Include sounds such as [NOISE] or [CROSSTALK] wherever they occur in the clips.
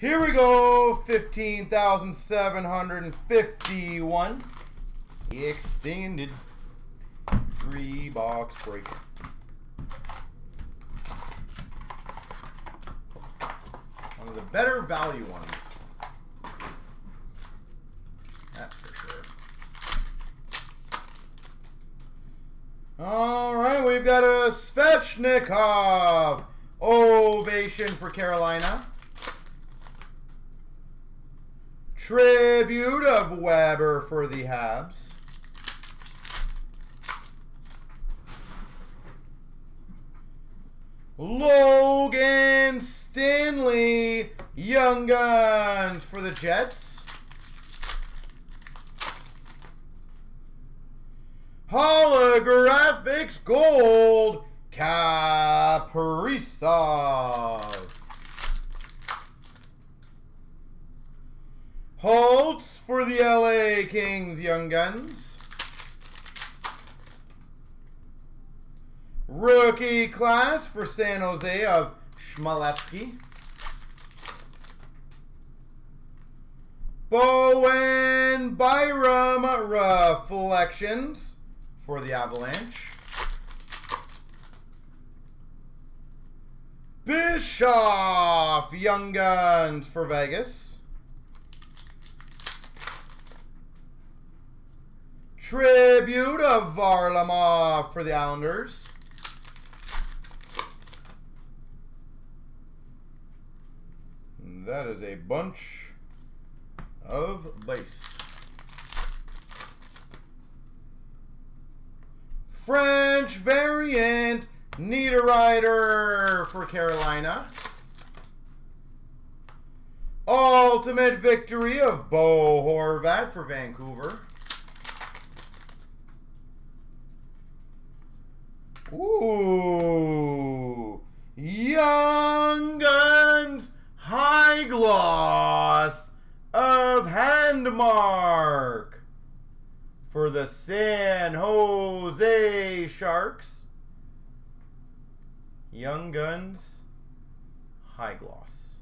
Here we go, 15,751. Extended three box break. One of the better value ones. That's for sure. All right, we've got a Svechnikov ovation for Carolina. Tribute of Weber for the Habs. Logan Stanley, Young Guns for the Jets. Holographics Gold, Kaprizov. Holtz for the LA Kings Young Guns. Rookie class for San Jose of Chmelevski. Bowen Byram Reflections for the Avalanche. Bischoff Young Guns for Vegas. Tribute of Varlamov for the Islanders. That is a bunch of base. French variant Niederreiter for Carolina. Ultimate victory of Bo Horvat for Vancouver. Ooh. Young Guns High Gloss of Handmark for the San Jose Sharks. Young Guns High Gloss.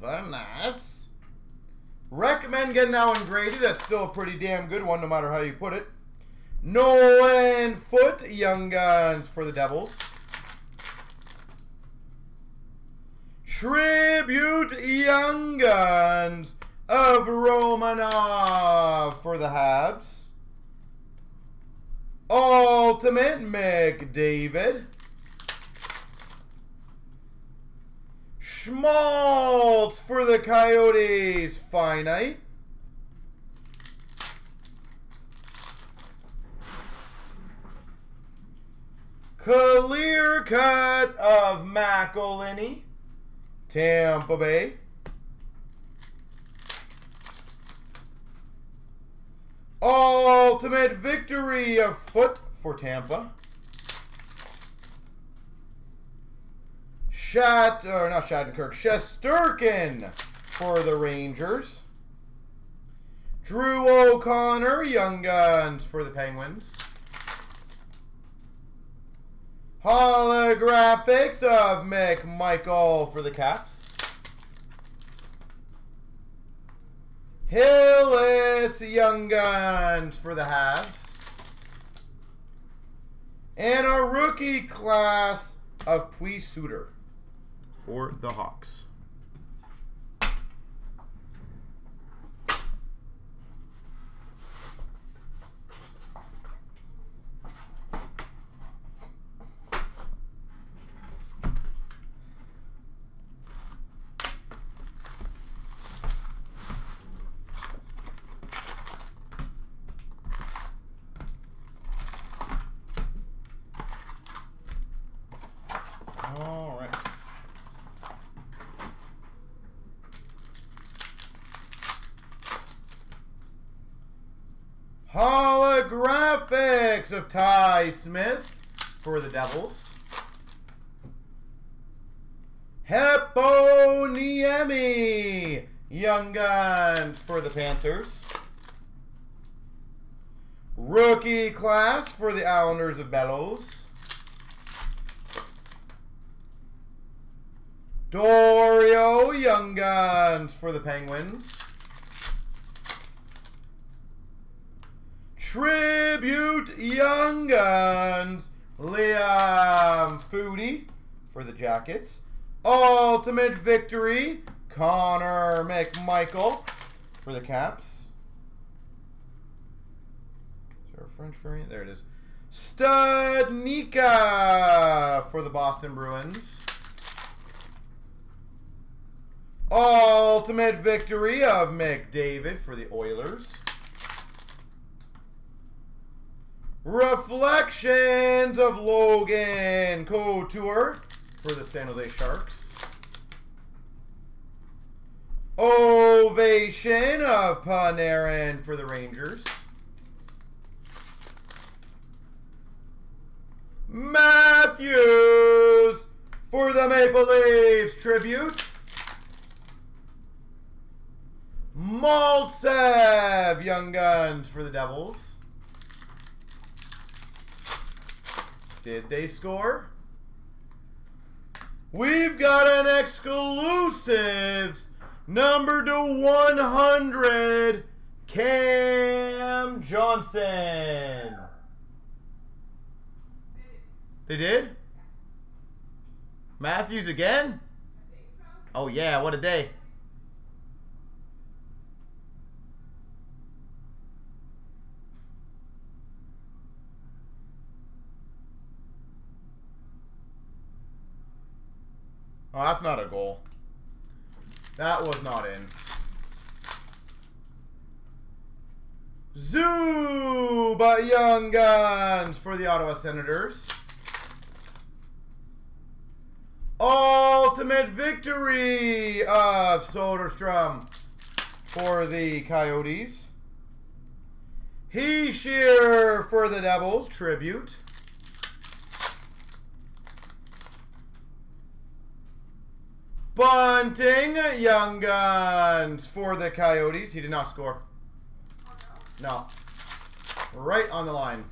Very nice. Recommend getting that one graded. That's still a pretty damn good one, no matter how you put it. Nolan Foote, Young Guns for the Devils. Tribute Young Guns of Romanov for the Habs. Ultimate McDavid. Schmaltz for the Coyotes Finite. Clear cut of McElhinney, Tampa Bay. Ultimate victory of Foote for Tampa. Shat, or not Shattenkirk, Shesterkin for the Rangers. Drew O'Connor, Young Guns for the Penguins. Holographics of McMichael for the Caps. Hillis Young Guns for the Habs. And a rookie class of Pius Suter for the Hawks. Holographics of Ty Smith for the Devils. Heponiemi Young Guns for the Panthers. Rookie class for the Islanders of Bellows. Dorio Young Guns for the Penguins. Tribute Young Guns, Liam Foudy for the Jackets. Ultimate Victory, Connor McMichael for the Caps. Is there a French variant? There it is. Studnicka for the Boston Bruins. Ultimate Victory of McDavid for the Oilers. Reflections of Logan Couture for the San Jose Sharks. Ovation of Panarin for the Rangers. Matthews for the Maple Leafs tribute. Maltsev Young Guns for the Devils. Did they score? We've got an exclusives number to 100 Cam Johnson. They did? Matthews again? Oh yeah, what a day. Oh, that's not a goal. That was not in. Zuba Young Guns for the Ottawa Senators. Ultimate victory of Soderstrom for the Coyotes. Hischier for the Devils. Tribute. Bunting, Young Guns for the Coyotes. He did not score. No. Right on the line.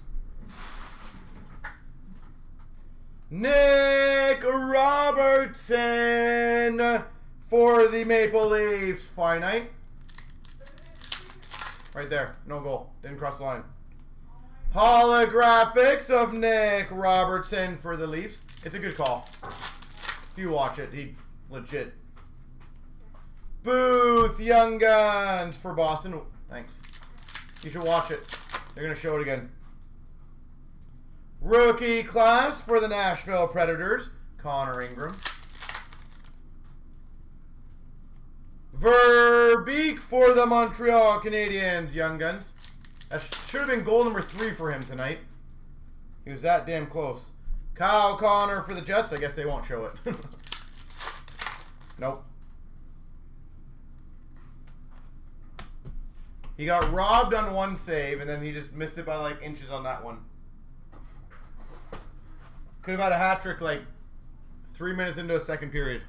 Nick Robertson for the Maple Leafs. Finite. Right there. No goal. Didn't cross the line. Holographics of Nick Robertson for the Leafs. It's a good call. If you watch it, he legit. Booth Young Guns for Boston. Thanks. You should watch it. They're going to show it again. Rookie class for the Nashville Predators. Connor Ingram. Verbeek for the Montreal Canadiens. Young Guns. That should have been goal number three for him tonight. He was that damn close. Kyle Connor for the Jets. I guess they won't show it. [LAUGHS] nope. He got robbed on one save, and then he just missed it by like inches on that one. Could have had a hat trick like three minutes into a second period.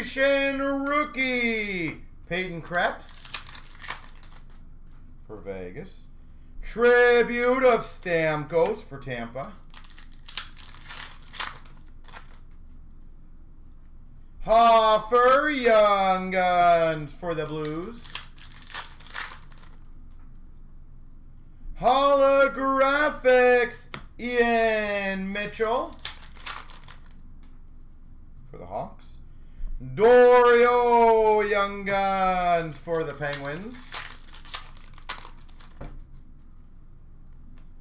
Rookie Peyton Krebs for Vegas. Tribute of Stamkos for Tampa. Hofer Young Guns for the Blues. Holographics Ian Mitchell for the Hawks. Dorio Young Guns for the Penguins.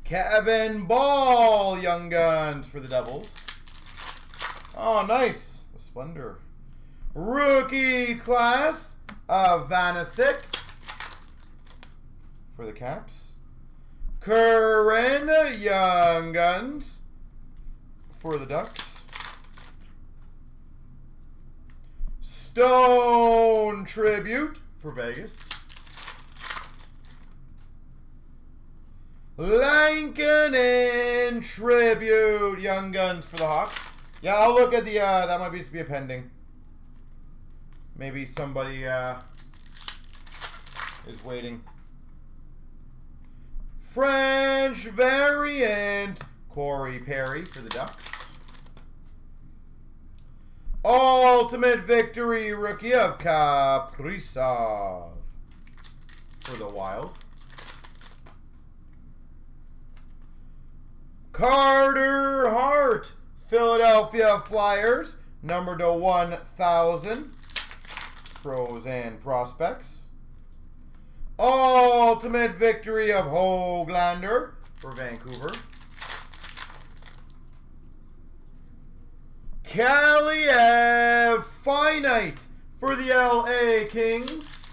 Kevin Bahl Young Guns for the Devils. Oh, nice. The Splendor. Rookie class uh, of Vanisic for the Caps. Curran Young Guns for the Ducks. Stone Tribute for Vegas. Lankinen Tribute Young Guns for the Hawks. Yeah, I'll look at the, uh, that might be, to be a pending. Maybe somebody, uh, is waiting. French variant, Corey Perry for the Ducks. Ultimate victory rookie of Kaprizov for the Wild. Carter Hart, Philadelphia Flyers, number to 1,000. Pros and prospects. Ultimate victory of Hoglander for Vancouver. Kaliyev Finite for the LA Kings.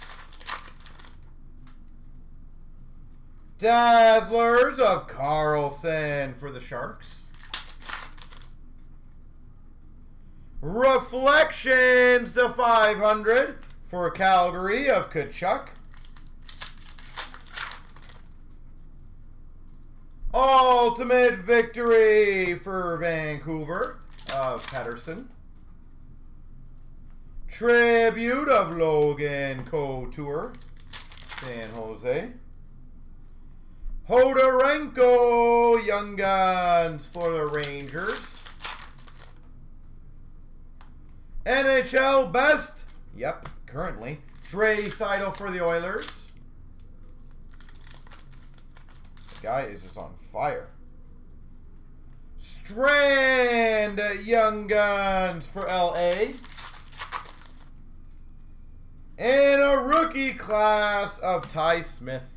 Dazzlers of Karlsson for the Sharks. Reflections to 500 for Calgary of Tkachuk. Ultimate victory for Vancouver of Pettersson. Tribute of Logan Couture, San Jose. Khodorenko Young Guns for the Rangers. NHL Best, yep, currently. Draisaitl for the Oilers. The guy is just on fire. Strand Young Guns for LA. And a rookie class of Ty Smith.